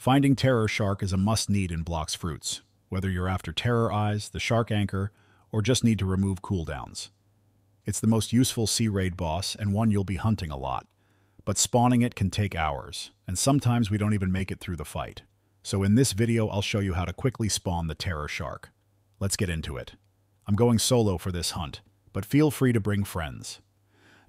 Finding Terror Shark is a must-need in Blox Fruits, whether you're after Terror Eyes, the Shark Anchor, or just need to remove cooldowns. It's the most useful sea raid boss and one you'll be hunting a lot, but spawning it can take hours, and sometimes we don't even make it through the fight. So in this video, I'll show you how to quickly spawn the Terror Shark. Let's get into it. I'm going solo for this hunt, but feel free to bring friends.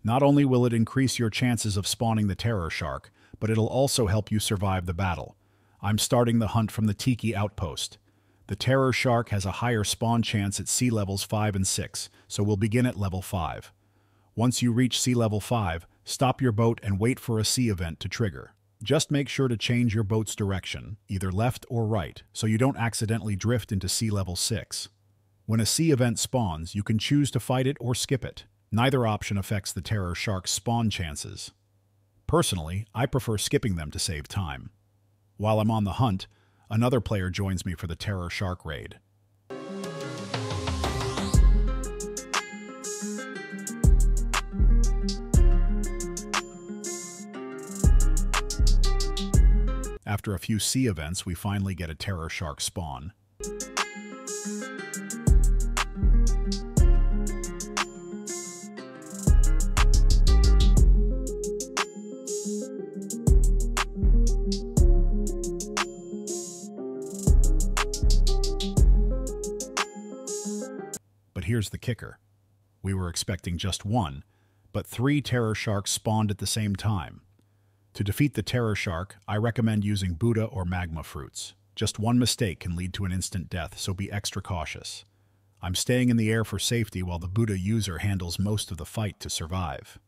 Not only will it increase your chances of spawning the Terror Shark, but it'll also help you survive the battle. I'm starting the hunt from the Tiki Outpost. The Terror Shark has a higher spawn chance at sea levels 5 and 6, so we'll begin at level 5. Once you reach sea level 5, stop your boat and wait for a sea event to trigger. Just make sure to change your boat's direction, either left or right, so you don't accidentally drift into sea level 6. When a sea event spawns, you can choose to fight it or skip it. Neither option affects the Terror Shark's spawn chances. Personally, I prefer skipping them to save time. While I'm on the hunt, another player joins me for the Terror Shark raid. After a few sea events, we finally get a Terror Shark spawn. Here's the kicker. We were expecting just one, but three Terror Sharks spawned at the same time. To defeat the Terror Shark, I recommend using Buddha or Magma fruits. Just one mistake can lead to an instant death, so be extra cautious. I'm staying in the air for safety while the Buddha user handles most of the fight to survive.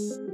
Peace.